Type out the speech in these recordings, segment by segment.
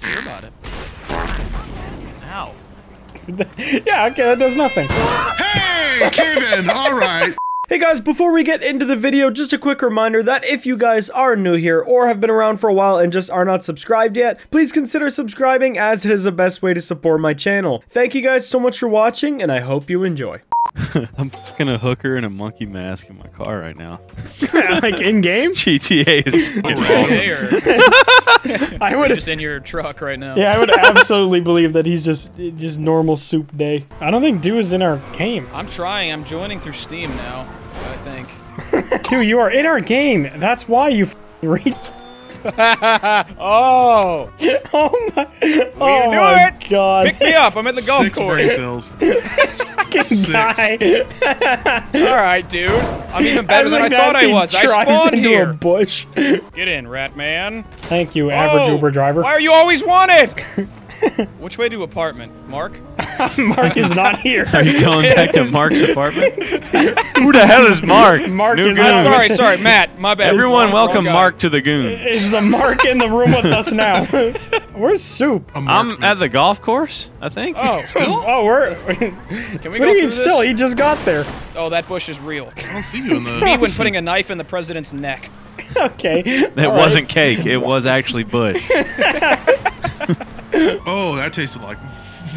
Let's hear about it. Ow. yeah, okay, that does nothing. Hey, Kevin. All right. Hey guys, before we get into the video, just a quick reminder that if you guys are new here or have been around for a while and just are not subscribed yet, please consider subscribing as it is the best way to support my channel. Thank you guys so much for watching and I hope you enjoy. I'm fucking a hooker in a monkey mask in my car right now. like in game? GTA is fucking awesome. There. I would Just in your truck right now. Yeah, I would absolutely believe that he's just just normal soup day. I don't think Do is in our game. I'm trying. I'm joining through Steam now. I think. Dude, you are in our game. That's why you f***ing read. Oh! Oh my! do oh my it. god! Pick me up. I'm at the golf Six brain course. cells. Fucking Six. guy. All right, dude. I'm even better As than I thought I was. I spawned into here. a bush. Get in, rat man. Thank you, average Oh, Uber driver. Why are you always wanted? Which way to apartment, Mark? Mark is not here. Are you going back to Mark's apartment? Who the hell is Mark? Mark New is goon. not- sorry, sorry, Matt. My bad. Everyone, welcome. Mark to the goon. Is the Mark in the room with us now? Where's Soup? I'm mark at the golf course, I think. Oh, still? Oh, we're. can we what go do you mean through still? He just got there. Oh, that bush is real. I don't see you in the. Me when putting a knife in the president's neck. Okay. That all right. wasn't cake, it was actually Bush. Oh, that tasted like.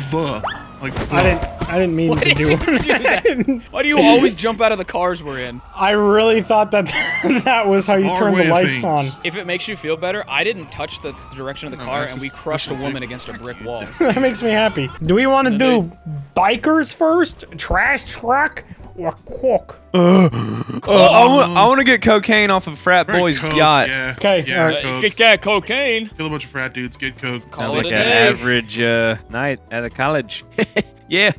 Fuh. Like. I didn't. I didn't mean Why to did do you it. do that? Why do you always jump out of the cars we're in? I really thought that that was how you Our turn the lights on. If it makes you feel better, I didn't touch the direction of the No, car that's and we crushed a woman against a brick wall. That makes me happy. Do we want to And do bikers first? Trash truck or cook? Uh, I want to get cocaine off of Frat Very Boy's coke, yacht. Yeah. Okay, Yeah. alright. coke. Get that cocaine. Kill a bunch of frat dudes. Get coke. Call Sounds it like an day. average uh, night at a college. yeah.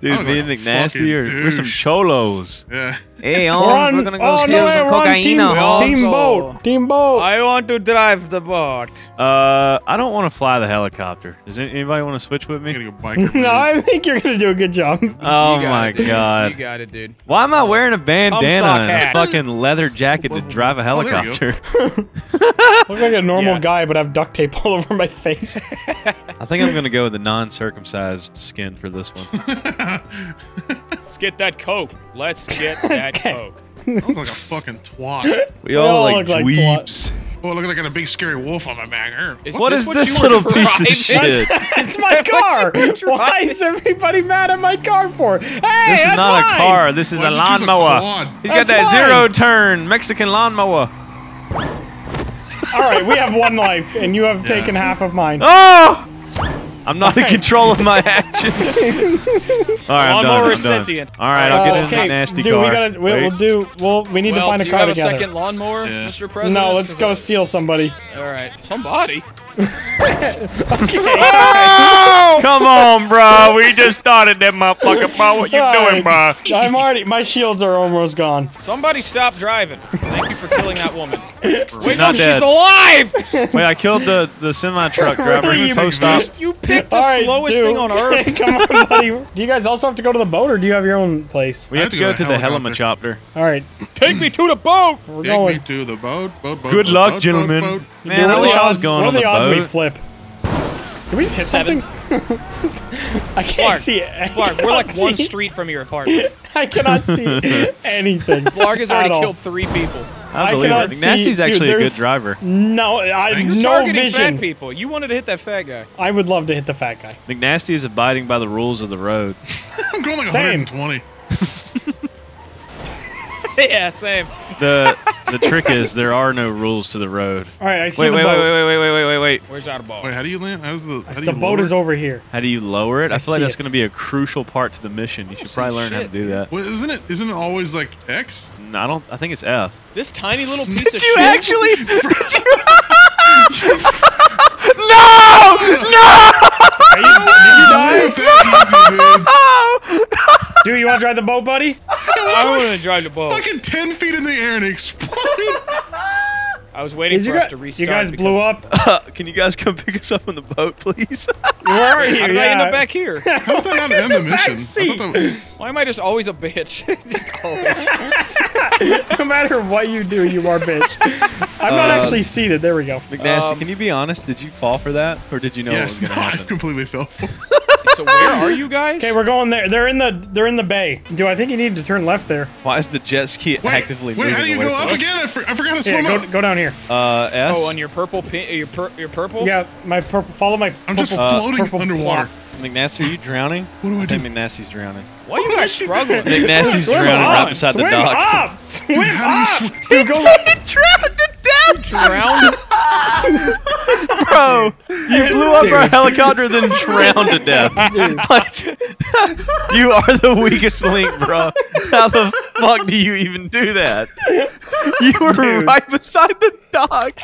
Dude, Sounds me like McNasty fucking we're some cholos. Yeah. Hey, We're Holmes, on, we're gonna go oh, steal no, some cocaine, team, Holmes. team boat. Team boat. I want to drive the boat. Uh, I don't want to fly the helicopter. Does anybody want to switch with me? go biker. no, I think you're gonna do a good job. Oh my it, god. You got it, dude. Why am I wearing a bandana sock and a hat. fucking leather jacket to drive a Oh, there we helicopter? Look like a normal Yeah. guy, but I have duct tape all over my face. I think I'm gonna go with the non-circumcised skin for this one. Let's get that coke. Let's get that coke. I look like a fucking twat. We all all like look like dweebs. Oh, look like I got a big scary wolf on my back. Err. Is What this is what this little piece of shit? That's my car. Why is everybody mad at my car for? Hey, This that's is not mine. a car. This is Why'd a you choose a lawnmower. quad? He's That's got that mine. zero turn Mexican lawnmower. All right, we have one life, and you have Yeah. taken half of mine. Oh! I'm not in control of my actions. All right, I'm done. Lawnmower I'm is done. sentient. All right, I'll get in okay, the nasty dude, car. we gotta. We, Wait. we'll do. We'll. We need well, to find do a you car have together. a second lawnmower, Yeah. Mr. President? No, let's 'Cause go I- steal somebody. All right, somebody. Come on, bro. We just started that motherfucker, bro. What you All doing, bro? I'm already. My shields are almost gone. Somebody stop driving. Thank you for killing that woman. Wait, no, not she's alive! Wait, I killed the the semi truck driver. You Post op. missed. You picked the All right, slowest dude. thing on earth. Come on, buddy. Do you guys also have to go to the boat, or do you have your own place? We I have to go to the helicopter. helicopter. All right, Take me to the boat! we're Take going. me to the boat, boat, boat. Good boat, luck, boat, gentlemen. Boat, boat. Man, Dude, I what wish are the I was odds- going on are the the odds we flip? Did we just hit Seven. something? I can't Clark, see it. I Clark, we're like one street from your apartment. I cannot see anything. Clark has already killed three people. I I believe cannot it. see- Nasty's dude, actually a good driver. No, I Thanks. no Targeting vision. fat people. You wanted to hit that fat guy. I would love to hit the fat guy. McNasty is abiding by the rules of the road. I'm going like Same. 120. yeah, same. The the trick is there are no rules to the road. All right, I see Wait, the wait, boat. wait, wait, wait, wait, wait, wait, wait. Where's out of ball? Wait, how do you land? How's the? How do the you boat lower is it? over here. How do you lower it? I, I feel like that's going to be a crucial part to the mission. You should see probably learn how to do that. Well, isn't it? Isn't it always like X? No, I don't. I think it's F. This tiny little piece Did of you shit. actually? Did you- no! No! Are you, did you die? that easy, dude. Dude, you want to drive the boat, buddy? I want to drive the boat. Fucking 10 feet in the air and explode. I was waiting Did for us guys, to restart. you guys blew because- up? Can you guys come pick us up on the boat, please? Where are you? How did I end up back here? How did that not end the mission? I seat. thought that Why am I just always a bitch? just always. no matter what you do, you are bitch. I'm not Uh, actually seated. There we go. McNasty, Um, can you be honest? Did you fall for that, or did you know yes, what was no, gonna I happen? completely fell. So where are you guys? Okay, we're going there. They're in the they're in the bay. Do I think you need to turn left there? Why is the jet ski Wait, actively wait, how do moving you go up us? again? I, for, I forgot to Yeah, swim go, up. go down here. Uh, S. Oh, on your purple pin. Your pur- your purple. Yeah, my purple. Follow my. I'm just purple- floating purple underwater. block. McNasty, are you drowning? What do I do? I think do? McNasty's drowning. Why are you guys struggling? McNasty's drowning on, right beside swim the dock. Up, swim how do you up. sw- Dude, go, drowned to death, Drowned? bro! You blew up our helicopter, then drowned to death. Like, you are the weakest link, bro. How the fuck do you even do that? You were Dude. right beside the dock.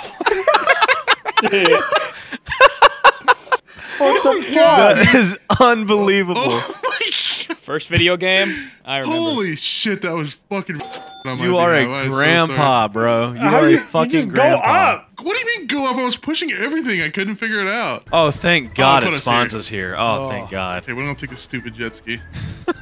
what the fuck? That is unbelievable. Oh my god. First video game. I remember. Holy shit, that was fucking You are behalf. I a was so grandpa, bro. You How are do a fucking you just grandpa. go up? What do you mean go up? I was pushing everything. I couldn't figure it out. Oh, thank oh, God put it us spawns here. us here. Oh, Oh. thank God. Okay, we're gonna take a stupid jet ski.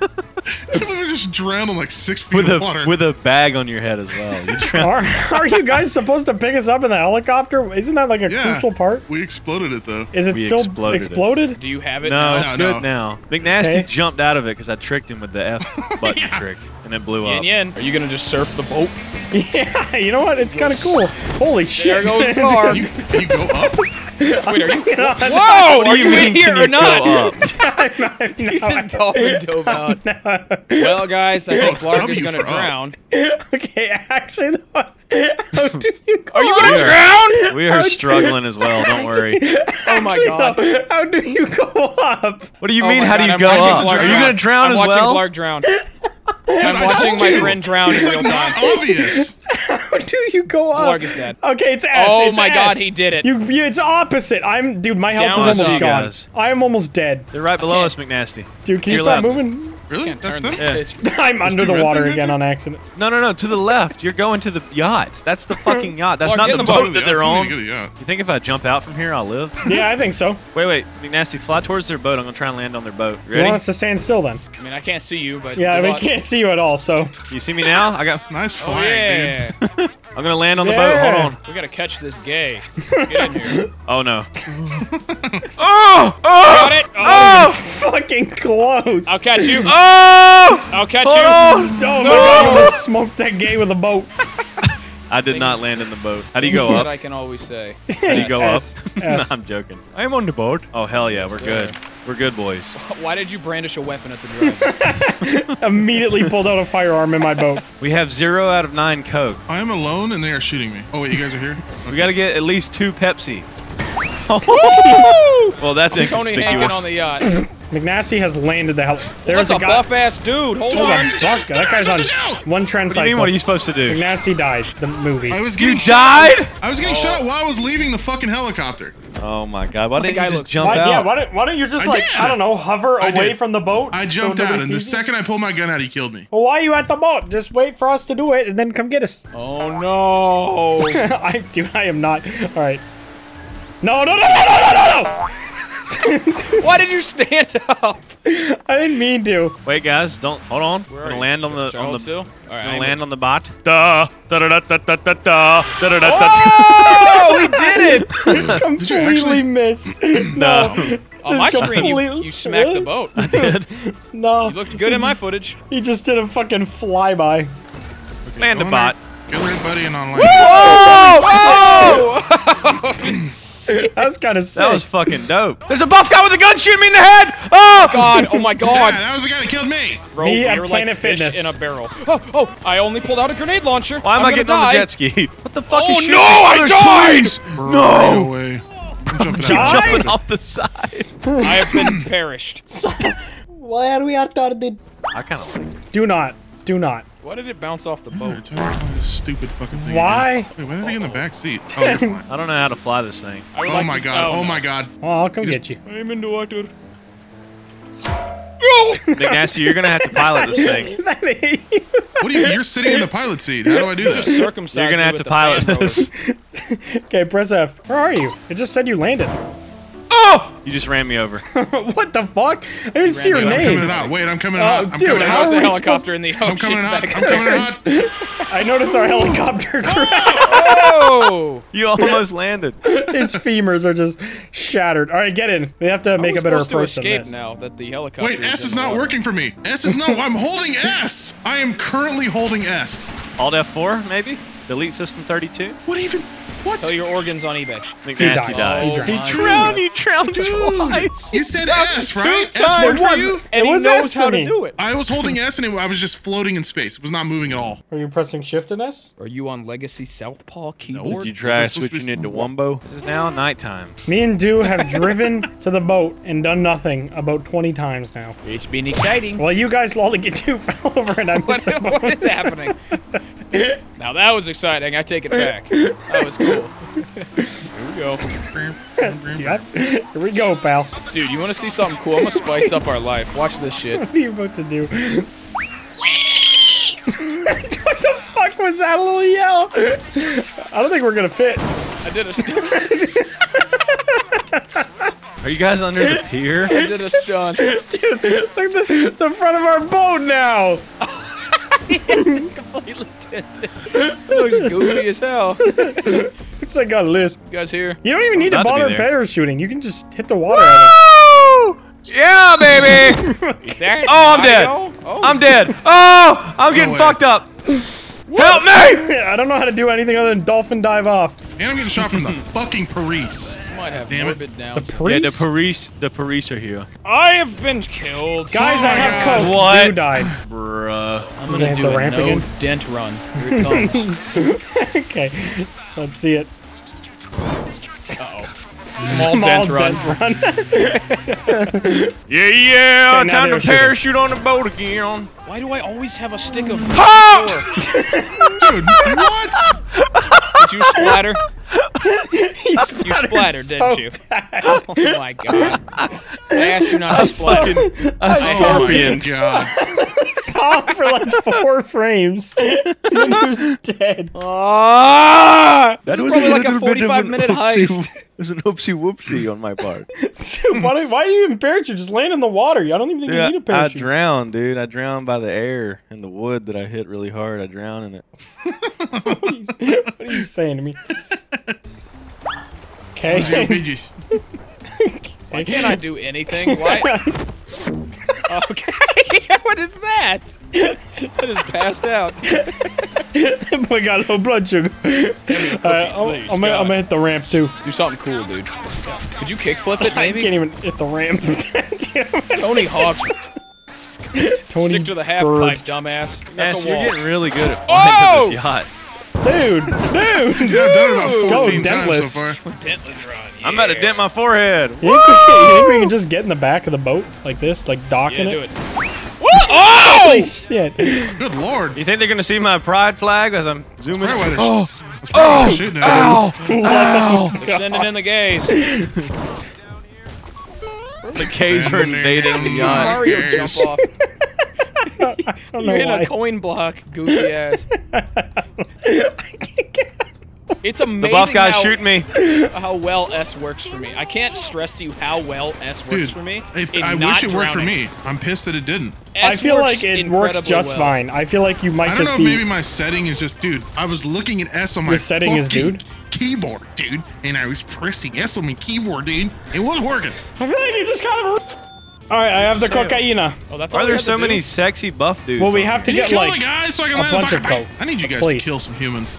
we just drowned on like six feet With of a water. with a bag on your head as well. You. Are, are you guys supposed to pick us up in the helicopter? Isn't that like a yeah, crucial part? We exploded it though. Is it We still exploded it. exploded? Do you have it? No, now? it's No, good no. now. McNasty Okay. jumped out of it because I tricked him with the F button trick, and it blew Yin up. yin. Are you gonna just surf the boat? Yeah, you know what? It's kind of cool. Holy shit. There goes Barb. You, you go up? Wait, are you? Whoa! Whoa! Do Are you you mean? in here or you not? go up? You just dolphin dove out. Well, guys, I think it's Clark is gonna drown. okay, actually, though, how do you go Are you gonna We are- drown? We are struggling as well. Don't worry. Oh my god. though, how do you go up? What do you Oh mean? my How do you I'm go up? Are you gonna drown I'm as watching well? Clark drown. I'm watching my you. friend drown in It's real like not time. obvious. How do you go up? Clark is dead. Okay, it's S. Oh it's my S. God, he did it. You, you, it's opposite. I'm, dude. My health Down is almost see gone. guys. I am almost dead. They're right below us, McNasty. Dude, can you Your stop left. moving? Really? Can't That's turn them? Yeah. I'm under the water thing again on accident. No, no, no. To the left. You're going to the yacht. That's the fucking yacht. That's Clark, not the the boat boat. that they're on. somebody get it, yeah. You think if I jump out from here, I'll live? Yeah, I think so. Wait, wait. McNasty, fly towards their boat. I'm gonna try and land on their boat. You You want us to stand still then? I mean, I can't see you, but Yeah, good we can't see you at all. So You see me now? I got. Nice Oh flying, yeah, I'm gonna land on the Yeah. boat. Hold on. we gotta catch this gay. Get in here. Oh no. oh! Oh! Got it. Oh, Oh! fucking close. I'll catch you. Oh! I'll catch Hold you. on! Oh my god, you just smoked that gay with a boat. I did not land in the boat. How do you go That up? I can always say. How do you go up? S, no, S. I'm joking. I am on the boat. Oh hell yeah, we're good. We're good, boys. Why did you brandish a weapon at the driver? Immediately pulled out a firearm in my boat. We have zero out of nine Coke. I am alone and they are shooting me. Oh wait, you guys are here? We got to get at least two Pepsi. well, that's Tony Hankin on the yacht. McNasty has landed the hell. There's There's a, a guy. buff ass dude. Hold There's on. a. That guy's on one trend What do you mean? What are you supposed to do? McNasty died. The movie. I was You getting shot. died? I was getting shot at while I was leaving the fucking helicopter. Oh my god! Why didn't you just jump Why, out? yeah, why don't, why don't you just I like did. I don't know hover I away did. from the boat? I jumped nobody out, and the you? second I pulled my gun out, he killed me. Well, why are you at the boat? Just wait for us to do it and then come get us. Oh no. I dude, I am not. All right. No, no, no, no, no, no, no, no! Why did you stand up? I didn't mean to. Wait, guys, don't hold on. Where We're gonna land on the Shall I on hold the still? All right. gonna land on the bot. Da da da da da da da da da da da da. Oh, he did it! Did you Completely actually? missed. No, On my screen, you, you smacked the Really? I did No. You looked good in my footage. He just did a fucking flyby. land the bot. there. Kill everybody and online. Oh! was kind of sick. That was fucking dope. There's a buff guy with a gun shooting me in the head. Oh! oh God, oh my Yeah, God. that was the guy that killed me. Bro, Me we at were like Planet fish Fitness. in a barrel. Oh, oh, I only pulled out a grenade launcher. Why am I'm I gonna getting on the die. jet ski? What the fuck Oh, is shooting no, me? I Others, died! please! Right No! away. I'm jumping Keep out. jumping off the side. I have been perished. Why are we retarded? I kind of like it. Do not. Do not. Why did it bounce off the boat? This stupid fucking thing. Why? again. Wait, why did I get in the back seat? Oh, you're fine. I don't know how to fly this thing. Oh like my to- god. Oh, my god. Well, I'll come You get you. I'm in the water. McNasty, you're gonna have to pilot this thing. That ain't you. What are you? You're sitting in the pilot seat. How do I do Just that? circumcised You're gonna have to pilot this. Okay, press F. Where are you? It just said you landed. Oh! You just ran me over. what the fuck? I didn't see your ran I'm coming name. out. Wait, I'm coming Oh, out. I'm dude, coming how How's out. the helicopter in the ocean? I'm coming out. I'm coming out. I noticed our helicopter crash. Oh! You almost landed. His femurs are just shattered. All right, get in. We have to make We're a better supposed to approach than escape this. now that the helicopter. Wait, S is not water. working for me. S is no. I'm holding S. I am currently holding S. Alt F4, maybe? Delete System 32? What even? What? Sell your organs on eBay. McNasty died. died. Oh, he drowned. He drowned. You drowned Dude, twice. You said S, right? two times. worked It for was- you. It And he knows S how to do it. I was holding S and it, I was just floating in space. It was not moving at all. Are you pressing shift in S? Are you on Legacy Southpaw keyboard? Did you try Is that to switching into Wumbo? It is now nighttime. Me and Do have driven to the boat and done nothing about 20 times now. It's been exciting. Well, you guys all get two fell over and I What, missed what is happening? now that was exciting. I take it back. That was cool. Here we go. Yeah. Here we go, pal. Dude, you want to see something cool? I'm going to spice up our life. Watch this shit. What are you about to do? what the fuck was that little yell? I don't think we're gonna fit. I did a stunt. Are you guys under the pier? I did a stunt. Dude, look at the, the front of our boat now. It's completely tinted. It looks goofy as hell. Looks like I got a lisp. You guys here? You don't even need to About to be bother there. parachuting. You can just hit the water. at it. Woo! Yeah, baby! Is that Oh, I'm dead. Oh, I'm dead. Oh, I'm getting way. fucked up. Help me! I don't know how to do anything other than dolphin dive off. And I'm getting shot from the fucking Paris. You might have Damn it. morbid Downs. Yeah, the Priest? Paris, the Paris are here. I have been killed. Guys, Oh I have God. coke. What? You died. Bruh. I'm Gonna gonna do the a ramp no again? dent run. Here it comes. Okay, let's see it. Uh-oh. Small, dent run. run. Yeah, yeah, Okay, time they're to shooting. parachute on the boat again. Why do I always have a stick of Ah! Dude, what? Did you splatter? He You splattered splattered, so didn't you? bad. Oh my god. I asked you not to splatter. Fucking a Oh scorpion. my god. Saw him for like four frames. and then he was dead. Ah! That was probably like a 45-minute heist. It was an oopsie whoopsie on my part. Dude, why, do- why do you even parachute? Just land in the water. I don't even think Dude, you need a parachute. I drowned, dude. I drowned by the air and the wood that I hit really hard. I drowned in it. what are you saying to me? Okay. Why can't I do anything? Why? Okay. what is that? I just passed out. Oh Boy got low blood sugar. Alright, I'm, please, I'm, gonna, I'm gonna hit the ramp too. Do something cool, dude. Could you kickflip it, maybe? I can't even hit the ramp. Tony Hawk's Tony stick to the half Bird. pipe, dumbass. Yeah, That's so a you're getting really good at Oh! to this yacht. Dude, dude. Yeah, I've done it about Go, 14 times so far. Dentless run. I'm about to dent my forehead. You think, we, you think we can just get in the back of the boat like this, like Yeah, docking do it? it. Oh! Holy shit! Good lord. You think they're gonna see my pride flag as I'm zooming? Right, why they're Oh, that's probably oh, shooting at him. They're sending in the gays. the K's are invading the yacht. Mario jump off. I don't know You're in why. a coin block, goofy ass. It's amazing The buff guy's how, shooting me. how well S works for me. I can't stress to you how well S works Dude, for me. if, in I not wish it worked for me. I'm pissed that it didn't. I S feel works like it works just well. fine. I feel like you might I don't know be. maybe my setting is just, dude. I was looking at S on my Your setting is dude? keyboard, dude, and I was pressing S on my keyboard, dude. It was working. I feel like you just kind of. All right, I have the Sure. cocaina. Oh, that's all Why are there so many sexy buff dudes? Well, we have to get like. so I a bunch of coke. I need you guys Please. to kill some humans.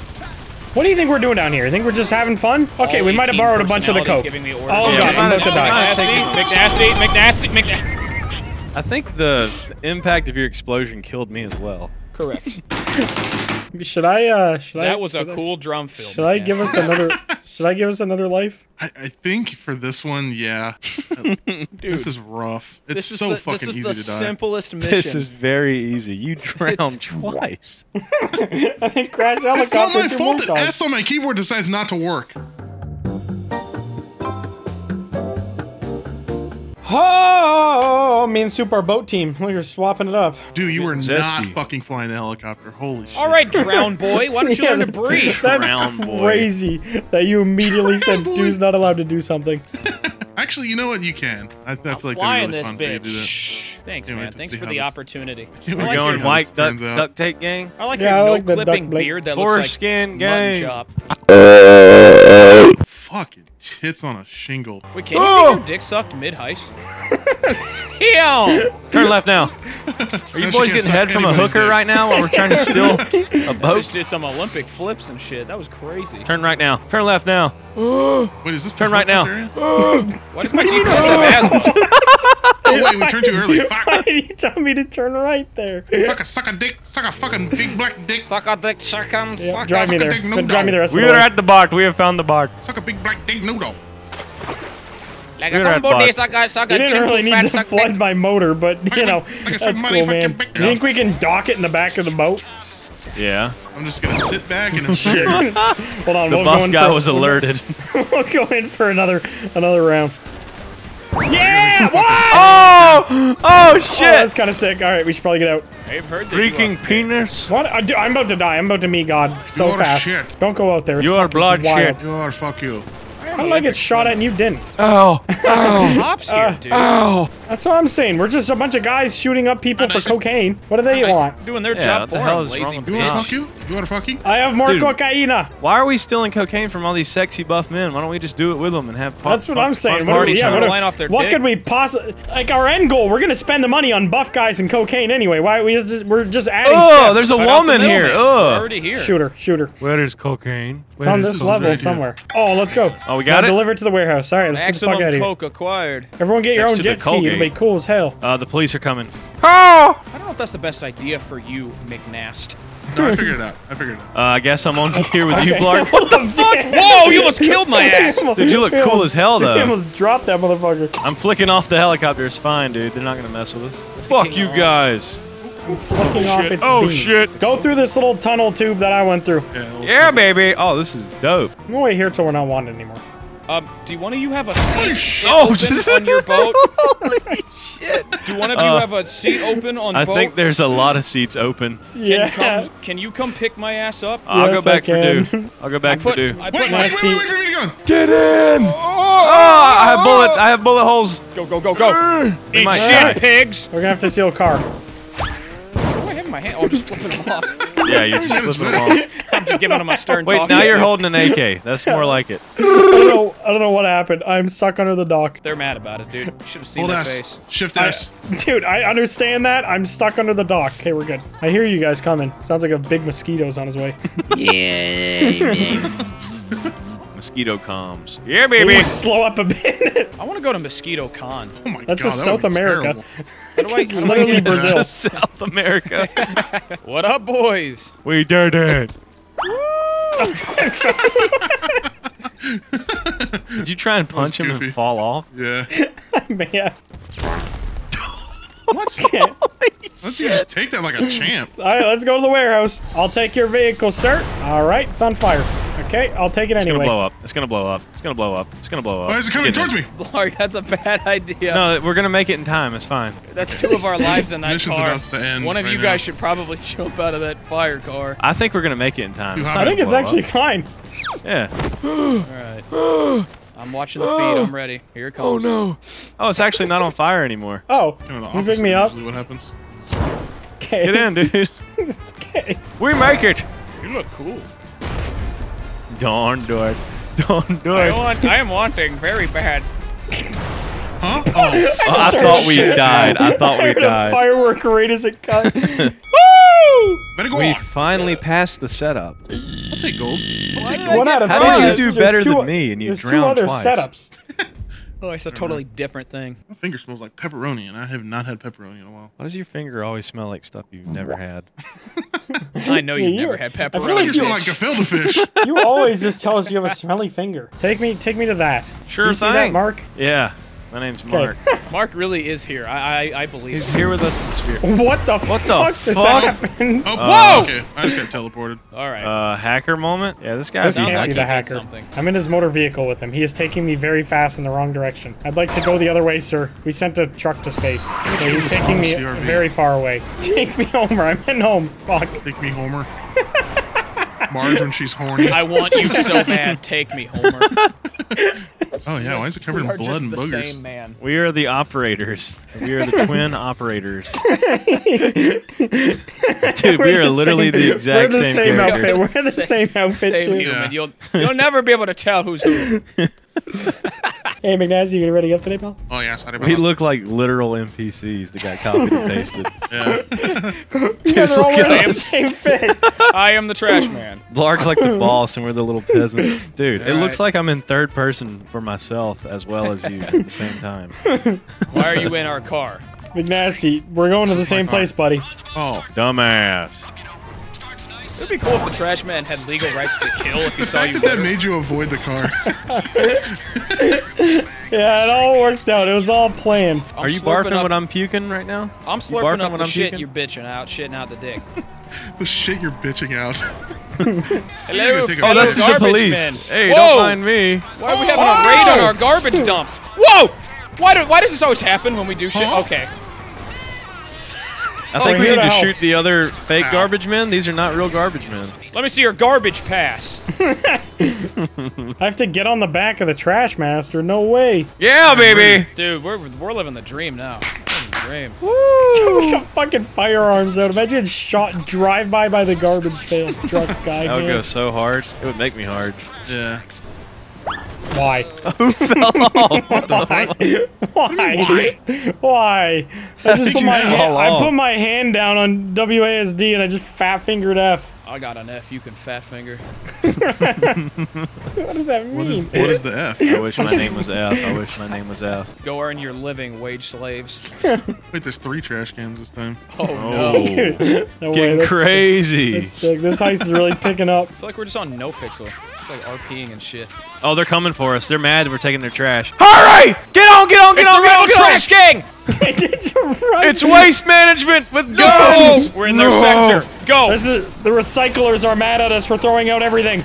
What do you think we're doing down here? You think we're just having fun? Okay, All we might have borrowed a bunch of the coke. Giving. Oh Yeah, god, we I'm about to die. McNasty, McNasty, McNasty, McNasty. I think the impact of your explosion killed me as well. Correct. Should I? uh Should I? That was a should I- cool drum fill. Should I give us another? Should I give us another life? I, I think for this one, yeah. Dude, this is rough. It's this is so the, fucking this is easy the to die. simplest mission. This is very easy. You drowned It's- twice. I think crash It's not my fault more that. S on my keyboard decides not to work. Oh, me and Soup are boat team. Look, you're swapping it up. Dude, you were not fucking flying the helicopter. Holy shit. All right, drown boy. Why don't you Yeah, learn to breathe? That's Brown boy. crazy that you immediately said dude's not allowed to do something. Actually, you know what? You can. I, I feel like Flying that'd this fun for you to do bitch. Thanks, Can't man. Thanks for the this- opportunity. We're wait to going see how white this duck, duct tape gang. I like Yeah, your no like the duck clipping beard that looks like Foreskin mutton gang. chop. Fucking tits on a shingle. Wait, can you Oh! get your dick sucked mid heist? Damn! Turn left now. Are you boys getting head from a hooker dick. right now while we're trying to steal a Just boat? did some Olympic flips and shit. That was crazy. Turn right now. Turn left now. Wait, is this Turn right now. Why does my GPS have asthma? Oh wait, we turned too early. Fuck. Why did you tell me to turn right there? Fuck a suck a dick. Suck a fucking big black dick. Suck a dick, suck on, Yeah, suck drive me suck a there. dick, no Then drive me the rest We of the are way. at the BART. We have found the BART. Suck a big black dick noodle. Like We're at somebody Bart. suck a, suck You didn't chimple really need to flood my motor, but you know, like that's cool, man. fucking You think we can dock it in the back of the boat? Yeah. I'm just gonna sit back and shit. Hold on, The we'll go buff guy for, was alerted. We'll go in for another another round. Yeah! What? Oh! Oh Oh, shit! Oh, that's kind of sick. All right, we should probably get out. I've heard that Freaking are- penis. What? I do, I'm about to die. I'm about to meet God so You are fast. shit. Don't go out there. It's You are fucking blood wild. shit. You are fuck you. How did I get shot at and you didn't? Oh! oh. Cops here, uh, dude. Oh! That's what I'm saying. We're just a bunch of guys shooting up people for cocaine. What do they want? Doing their Yeah, job what for the hell them, is lazy wrong with You wanna fuck you? You wanna fuck you? I have more Dude. cocaine. Why are we stealing cocaine from all these sexy buff men? Why don't we just do it with them and have fun? That's what I'm saying. What, are we, yeah, what, are- line off their what could we possibly like our end goal? We're gonna spend the money on buff guys and cocaine anyway. Why we just we're just adding stuff. Oh, steps. there's a Cut out the woman here. middleman. We're Ugh. already here. shooter, shooter. Where is cocaine? It's on this level somewhere. Oh, let's go. Oh, we got Now it? Deliver it to the warehouse. All right, let's get the fuck out of here. coke acquired. Everyone, get your Next own jet ski. It'll be cool as hell. Uh, the police are coming. Oh! I don't know if that's the best idea for you, McNast. No, I figured it out. I figured it out. Uh, I guess I'm on here with you, Okay. Blarg. what the fuck? Whoa, you almost killed my ass! Dude, you look cool as hell, You though. almost dropped that motherfucker. I'm flicking off the helicopter. It's fine, dude. They're not gonna mess with us. Fuck you guys. Flicking off shit. its Oh, beam. shit. Go through this little tunnel tube that I went through. Yeah, Yeah, baby. Oh, this is dope. I'm gonna wait here till we're not wanted anymore. Um, do one of you have a seat Oh, open just- on your boat? Holy shit. Do one of you Uh, have a seat open on I boat? think there's a lot of seats open. Yeah. you come, can you come pick my ass up? I'll go back for can. do. I'll go back I put, for do. I Wait, put wait, my wait, Nice wait, wait, wait, wait, wait, Get in! Oh, I have bullets. I have bullet holes. go go go go. We Eat might shit, die. pigs. We're gonna have to steal a car. What do I have in my hand? Oh, I'm just flipping them off. Yeah, you're just flipping them off. I'm just giving them a stern Wait, now you're holding an AK. That's more like it. I don't know. I don't know what happened. I'm stuck under the dock. They're mad about it, dude. You should have seen Hold their S. face. Shift I- S. dude, I understand that. I'm stuck under the dock. Okay, we're good. I hear you guys coming. Sounds like a big mosquito's on his way. Yeah. Mosquito comms. Yeah, Maybe baby. slow up a bit. I want to go to Mosquito Con. Oh my That's god, just that South be America. terrible. How do I, It's how do literally? Brazil. Just South America. What up, boys? we did it. Did you try and punch him and fall off? Yeah. Man. What? Okay. Let's you just take that like a champ. All right, let's go to the warehouse. I'll take your vehicle, sir. All right, it's on fire. Okay, I'll take it It's anyway. gonna blow up. It's gonna blow up. It's gonna blow up. It's gonna blow up. Why is it coming towards in. me? Lark, that's a bad idea. No, we're gonna make it in time. It's fine. That's two of our lives in that Mission's car. about to end One of right you now. guys should probably jump out of that fire car. I think we're gonna make it in time. It's not I think it's actually up. fine. Yeah. All right. I'm watching the feed. I'm ready. Here it oh, comes. Oh, no! Oh, it's actually not on fire anymore. Oh, Kind of you pick me up. What happens? Okay. Get in, dude. It's okay. We make it. You look cool. Don't do it. Don't do I, it. want, I am wanting very bad. Huh? Oh, Oh, I thought we died. I thought we Heard a died. firework rate as it cut. better go We on. finally passed the setup. I'll take gold. I'll take One out of How five. did you do there's better two- than me and you There's two other twice? setups. Oh, it's a totally different thing. My finger smells like pepperoni, and I have not had pepperoni in a while. Why does your finger always smell like stuff you've never had? I know you've you- never had pepperoni. I feel like You you- smell like gefilte fish. You always just tell us you have a smelly finger. Take me, take me to that. Sure you see thing. that, Mark? Yeah. My name's Mark. Mark really is here. I I, I believe. He's it. here with us in spirit. What the What the fuck just fuck? happened? Oh, Whoa! Okay, I just got teleported. All right. Uh, hacker moment? Yeah, this guy This can't like be the hacker. something. I'm in his motor vehicle with him. He is taking me very fast in the wrong direction. I'd like to go the other way, sir. We sent a truck to space. So he's taking me CRV. very far away. Take me Homer. I'm in home. Fuck. Take me, Homer. Marge when she's horny. I want you so bad. Take me, Homer. Oh yeah, why is it covered We in are blood just and the boogers? same man. We are the operators. We are the twin operators. Dude, we We're are the literally same- the exact we're the same, same character. outfit. We're the Same- same outfit Same too. human. Yeah. You'll you'll never be able to tell who's who. Hey, McNaz, you ready up today, pal? Oh yeah, sorry about We that. look like literal NPCs that got copied and pasted. Yeah. You guys look at the us. same fit. I am the trash man. Blarg's like the boss, and we're the little peasants. Dude, it All looks like I'm in third person for myself as well as you at the same time. Why are you in our car? McNasty, we're going to the This is my same place, buddy. Oh, Dumbass. It'd be cool if the trash man had legal rights to kill if he saw fact you. that that litter. made you avoid the car. Yeah, it all worked out. It was all planned. I'm Are you slurping barfing up- when I'm puking right now? I'm You slurping up when the I'm shit puking? you're bitching out, shitting out the dick. the shit you're bitching out. Hello, take a fellow Oh, that's the garbage police. men. Hey, Whoa! don't mind me. Why are we having a raid on our garbage dump? Whoa! Why, do, why does this always happen when we do shit? Huh? Okay. I think we're we need to to help. shoot the other fake Ow. garbage men. These are not real garbage men. Let me see your garbage pass. I have to get on the back of the Trashmaster. No way. Yeah, baby. Dude, we're, we're living the dream now. Living the dream. we got fucking firearms out. Imagine getting shot drive by by the garbage fan truck guy. That would man. go so hard. It would make me hard. yeah. Why? Who fell off? Why? Why? Why? I just put my hand, I put my hand down on WASD and I just fat fingered F. I got an F. You can fat finger. What does that mean? What is what is the F? I wish my name was F. I wish my name was F. Go earn your living, wage slaves. Wait, there's three trash cans this time. Oh, Oh, no. Dude, no way. That's, crazy. that's sick. This heist is really picking up. I feel like we're just on NoPixel. It's like RPing and shit. Oh, they're coming for us. They're mad that we're taking their trash. Hurry! Get on, get on, get It's on, the get on, Rebel get on! Trash Gang! it's waste management with No! guns. We're in their sector. Go! This is the recyclers are mad at us for throwing out everything.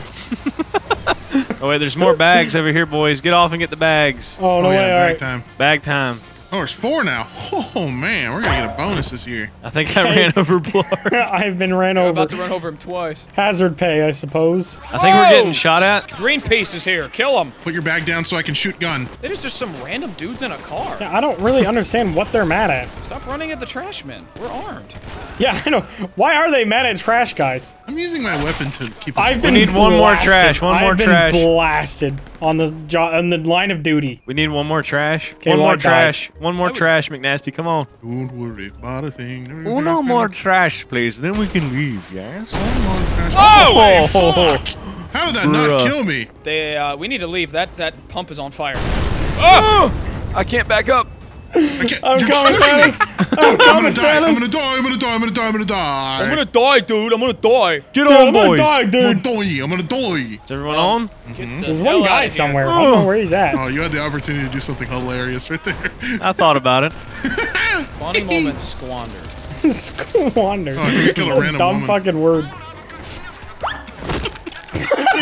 Oh wait, there's more bags over here, boys. Get off and get the bags. Oh no oh yeah, all back right. time. Bag time. Oh, there's four now. Oh man, we're gonna get a bonus this year. I think I ran over Blarg. I've been ran I'm over. about to run over him twice. Hazard pay, I suppose. I think we're getting shot at. Greenpeace is here. Kill him. Put your bag down so I can shoot gun. There's just some random dudes in a car. I don't really understand what they're mad at. Stop running at the trash men. We're armed. Yeah, I know. Why are they mad at trash guys? I'm using my weapon to keep us. I've been need one more trash, one more I've been trash. blasted on the jo- on the line of duty. We need one more trash. Okay, one well, more I died. trash. One more trash, McNasty. Come on. Don't worry about a thing. Uno more trash, please. Then we can leave. Yes. Oh, wait, fuck! How did that not kill me? They, uh, we need to leave. That that pump is on fire. Oh! I can't back up. I can't. I'm you're coming, fellas. I'm I'm gonna die. I'm gonna die. I'm gonna die. I'm gonna die. I'm gonna die. I'm gonna die, dude. I'm gonna die. Get Dude, on, I'm gonna boys. die, I'm gonna dude. die. I'm gonna die. Is everyone on? There's one guy outta here. somewhere. I don't know where he's at. Oh, you had the opportunity to do something hilarious right there. I thought about it. Funny moment squandered. Squander. Oh, I think I killed a a random dumb woman. fucking word.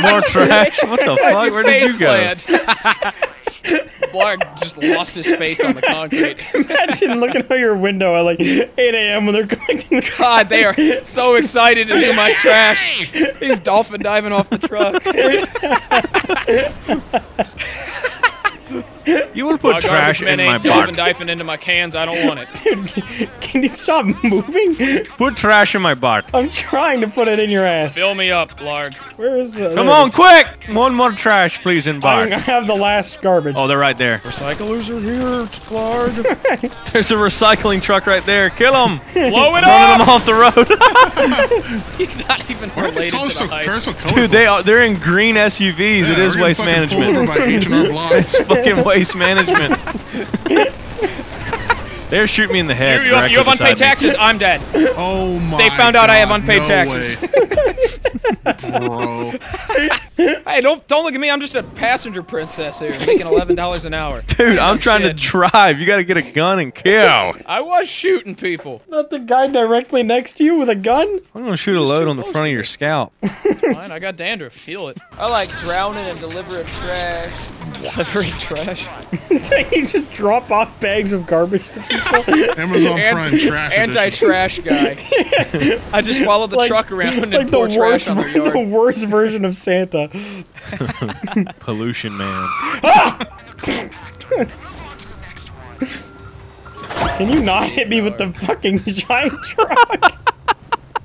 More trash. What the fuck? Where did you go? Blarg just lost his face on the concrete. Imagine looking out your window at like 8 a.m. when they're collecting the God, they are so excited to do my trash. He's dolphin diving off the truck. You would put My trash garbage in my ain't dolphin bark. diving into my cans. I don't want it. Dude, can you stop moving? Put trash in my bark. I'm trying to put it in your ass. Fill me up, Blarg. Where is uh, Come on, is. quick! One more trash, please, in bar. I have the last garbage. Oh, they're right there. Recyclers are here, Blarg. There's a recycling truck right there. Kill them! Blow it up! Running them off the road. He's not even Why are these related to colors the so, height. so? Dude, they are they're in green SUVs. Yeah, it is waste getting fucking pulled management. by It's fucking waste management. They're shooting me in the head. You, you have, you have unpaid beside me. taxes. I'm dead. Oh my They found out I have unpaid no taxes. way. Bro. Hey, don't don't look at me. I'm just a passenger princess here, making eleven dollars an hour. Dude, I'm trying to drive. You gotta get a gun and kill. I was shooting people. Not the guy directly next to you with a gun? I'm gonna shoot a load on the front of your scalp. Fine, I got dandruff. Feel it. I like drowning and delivering trash. Delivering trash. you just drop off bags of garbage to people. Amazon Prime trash. Anti-trash guy. I just follow the Like- truck around and like the pour trash worst, on their ver- the worst version of Santa. Pollution man. Ah! Can you not hit me with the fucking giant truck?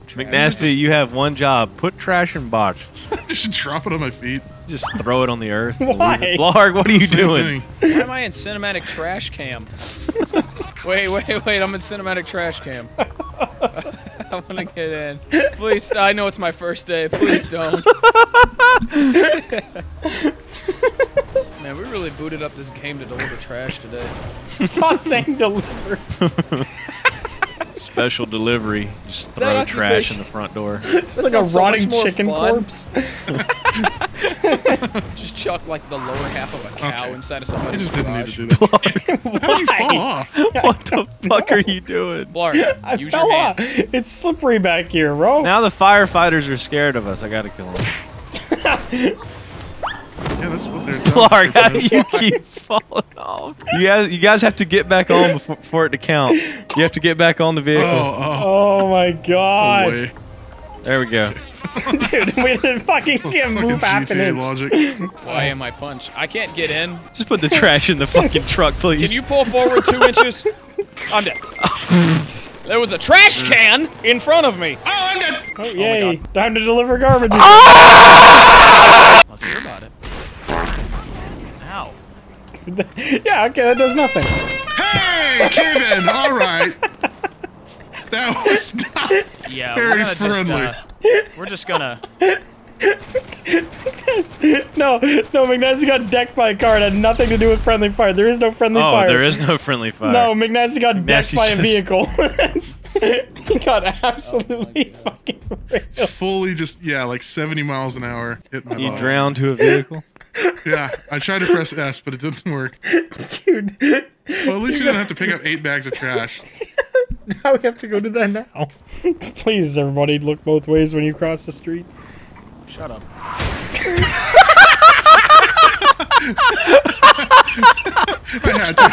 McNasty, you have one job. Put trash in boxes. Just drop it on my feet. Just throw it on the earth. Why? it. Blarg, what are you doing? thing. Why am I in cinematic trash cam? wait, wait, wait! I'm in cinematic trash cam. I want to get in. Please, I know it's my first day. Please don't. Man, we really booted up this game to deliver trash today. Stop saying deliver. Special delivery. Just That throw trash in the front door. It's like a sounds so rotting chicken fun. corpse. Just chuck like the lower half of a cow Okay. inside of somebody. I just didn't need to do that. How did you fall Why? off? what the fuck are you doing? Blarg, I use fell your off. It's slippery back here, bro. Now the firefighters are scared of us. I gotta kill them. Yeah, that's what they're Clark, how do you keep falling off? You guys, you guys have to get back on before for it to count. You have to get back on the vehicle. Oh, Oh, oh my oh, god. way. There we go. Dude, we didn't fucking can't Fucking move half an inch. logic. Why am I punched? I can't get in. Just put the trash in the fucking truck, please. Can you pull forward two inches? I'm dead. There was a trash can in front of me. Oh, I'm dead. Oh, oh yay. Time to deliver garbage. Let's hear about it. Ow. yeah, okay, that does nothing. Hey, Kevin. All right. That was not. Yeah, Very we're friendly. just, uh, we're just gonna. No, no, McNasty got decked by a car. It had nothing to do with friendly fire. There is no friendly oh, fire. there is no friendly fire. No, McNasty got decked McNasty's by a vehicle. he got absolutely fucking railed. Fully just, yeah, like 70 miles an hour. Hit my You body. drowned to a vehicle. Yeah, I tried to press S, but it didn't work. Dude, Well, at least you didn't have to pick up eight bags of trash. now we have to go to that now. Please, everybody, look both ways when you cross the street. Shut up. I had to.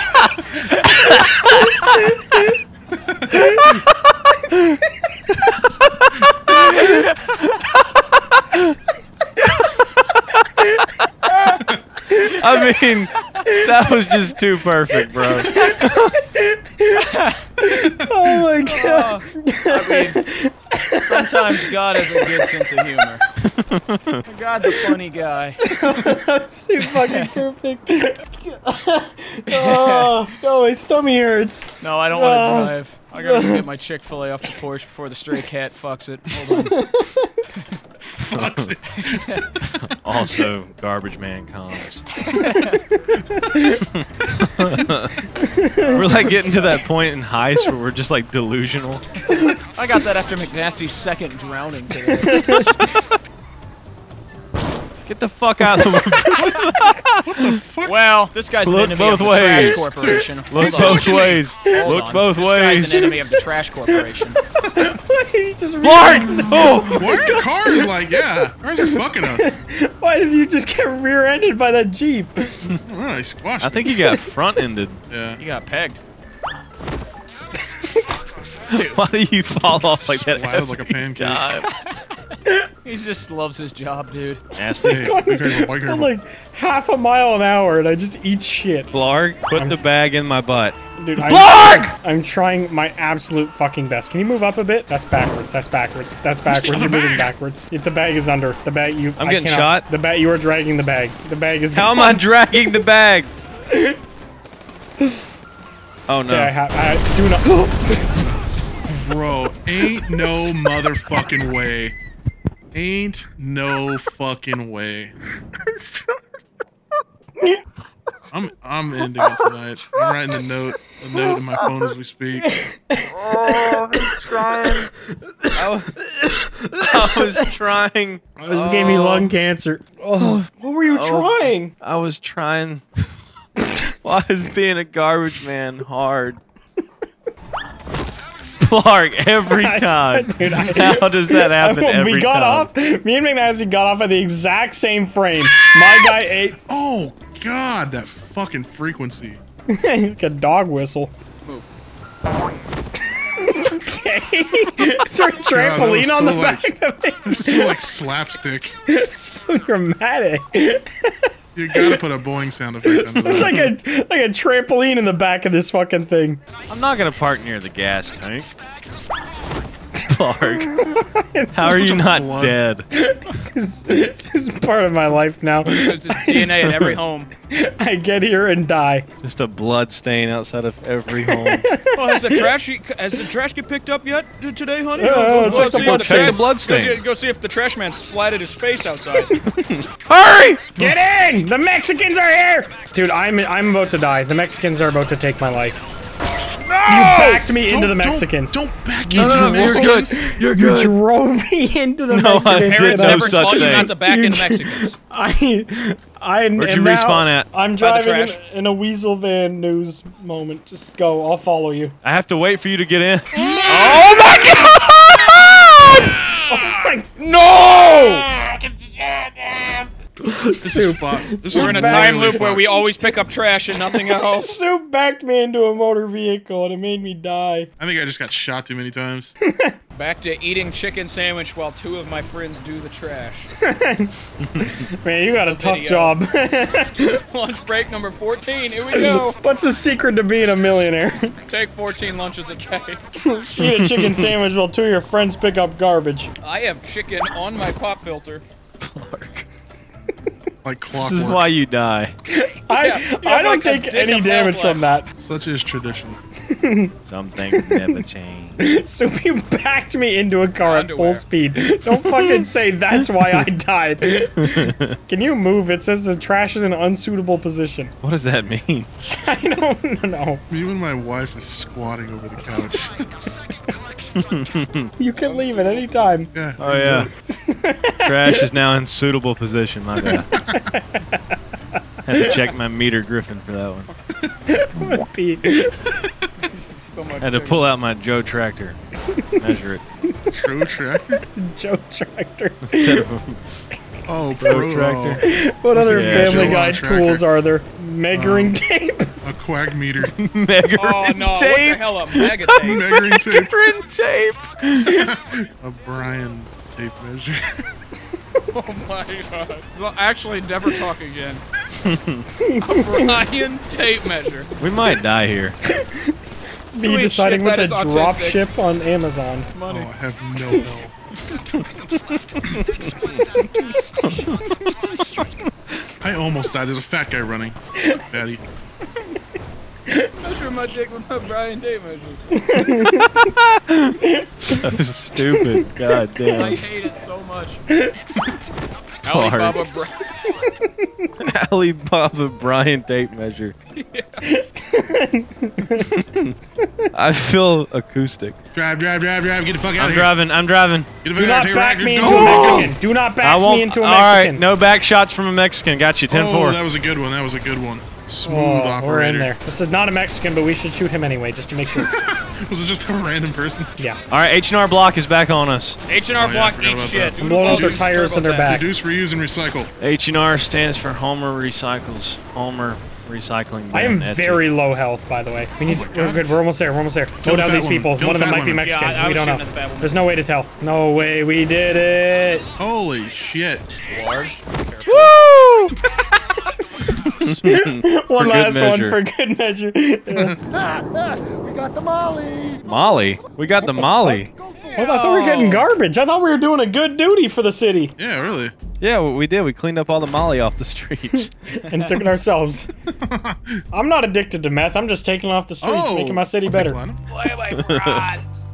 I mean, that was just too perfect, bro. Oh my god. I mean, sometimes God has a good sense of humor. God, the funny guy. That's too fucking perfect. oh, oh, my stomach hurts. No, I don't want to drive. I gotta get my Chick Fil A off the porch before the stray cat fucks it. Hold on. Fuck's it. Also, garbage man comes. we're like getting to that point in heist where we're just like delusional. I got that after McNasty's second drowning today. Get the fuck out of the Well, this guy's Look an enemy both of the Trash. Corporation. Look Hold on. both ways. Hold Look on. both this guy's ways. an enemy of the Trash Corporation. He just Oh! Why are cars like, yeah, cars are fucking us. Why did you just get rear-ended by that jeep? I squashed I think he got front-ended. Yeah. You got pegged. Why do you fall off like that Splattered like a pancake. time? He just loves his job, dude. Nasty. Hey, be careful, be I'm careful. like half a mile an hour and I just eat shit. Blarg, put the bag in my butt. Dude, I'm, Blarg! I'm trying my absolute fucking best. Can you move up a bit? That's backwards. That's backwards. That's backwards. You're moving backwards. If the bag is under. The bag you. I'm I getting cannot- shot. The bag. You are dragging the bag. The bag is. How am I dragging the bag? Oh Okay, I have. I do not. Bro, ain't no motherfucking way. Ain't no fucking way. I'm I'm ending it tonight. I'm writing the note. a note in my phone as we speak. Oh, he's trying. I was, trying I was trying. This gave me lung cancer. Oh, what were you Oh. trying? I was trying. Why is being a garbage man hard? Clark, every time. Dude, I- How does that happen every we got time? off. Me and McNasty got off at the exact same frame. My guy ate Oh God, that fucking frequency. like a dog whistle. Move. okay. Is there a trampoline was on so the like- back of it? It's so like slapstick. so dramatic. You gotta put a boing sound effect under It's like a like a trampoline in the back of this fucking thing. I'm not gonna park near the gas tank. Clark, how are you not blood. dead? This is, this is part of my life now. It's just DNA in every home. I get here and die. Just a blood stain outside of every home. Oh, has the trash has the trash get picked up yet uh, today, honey? Yeah, Go- yeah, go check the see blood if stain. Check the blood go see- stain. Go see if the trash man splatted his face outside. Hurry! Get in! The Mexicans are here! Dude, I'm I'm about to die. The Mexicans are about to take my life. You backed me into the Mexicans. Don't, don't back No, into no, the no, you're good. You're good. You drove me into the No, I Mexicans. did no never such taught you thing. not to back You in j- Mexicans. I, I Where'd you now- respawn at? I'm By driving in, trash. in a Weasel van news moment. Just go. I'll follow you. I have to wait for you to get in. Oh my god! Oh no! This is fun. This We're in a time loop where we always pick up trash and nothing else. Soup backed me into a motor vehicle and it made me die. I think I just got shot too many times. Back to eating chicken sandwich while two of my friends do the trash. Man, you got a tough video. job. Lunch break number 14. Here we go. What's the secret to being a millionaire? Take 14 lunches a day. Eat a chicken sandwich while two of your friends pick up garbage. I have chicken on my pop filter. Clark. Like This is why you die. I Yeah, you I don't like take any damage health from that. Such is tradition. Some things never change. So you backed me into a car at full speed. Don't fucking say that's why I died. Can you move? It says the trash is in an unsuitable position. What does that mean? I don't know. Me and my wife is squatting over the couch. You can leave at any time. yeah. Oh yeah. Trash is now in suitable position. My bad. Had to check my meter Griffin for that one. Would So Had to pull out my Joe tractor, measure it Joe tractor. Joe Tractor. instead of a Oh, Joe bro. tractor. What other Yeah, Family Joe Guy tools are there? Measuring um, tape. A quag meter. Mega Oh no, what the tape. hell, a mega tape. Measuring tape. Tape. A Brian tape measure. Oh my god. Well, actually, never talk again. a Brian tape measure. We might die here. Be Sweet deciding shit, what that to drop autistic. ship on Amazon. Money. Oh, Money. I have no health. I almost died. There's a fat guy running. Fatty. Measure my dick with my Brian tape measure. So stupid. God damn. I hate it so much. Clark. Alibaba Brian. Alibaba Brian tape measure. I feel acoustic. Drive, drive, drive, drive. Get the fuck out I'm of here. driving. I'm driving. Get the fuck Do out not here. back me into go. a Mexican. Do not back me into a Mexican. All right. Mexican. No back shots from a Mexican. Got you. 10 Oh, 4. that was a good one. That was a good one. Smooth Oh, operator. we're in there. This is not a Mexican, but we should shoot him anyway, just to make sure. Was it just a random person? Yeah. All right. H&R Block is back on us. H&R Oh, Block forgot eat about shit. that. Dude, I'm blowing up their tires and they're back. Reduce, reuse, and recycle. H&R stands for Homer Recycles. Homer Recycling. I am Bin, Etsy. very low health, by the way. We need. Oh my we're good. We're almost there. We're almost there. Go the down fat these people. Kill One the of them fat might be. Mexican. Yeah, I- I we don't know. the. There's no way to tell. No way. We did it. Holy shit. Large. Woo! One last measure. one for good measure. Yeah. we got the Molly. Molly. We got the Molly. Go for I thought we were getting garbage. I thought we were doing a good duty for the city Yeah, really. Yeah, well, we did. We cleaned up all the Molly off the streets. and took it ourselves. I'm not addicted to meth. I'm just taking it off the streets, Oh, making my city I'll better. Why am I bronze?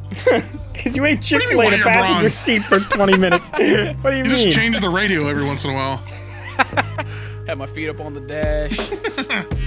Because you ate Chick fil A why in a passenger bronze? seat for 20 minutes. what do you You mean? just change the radio every once in a while. Had my feet up on the dash.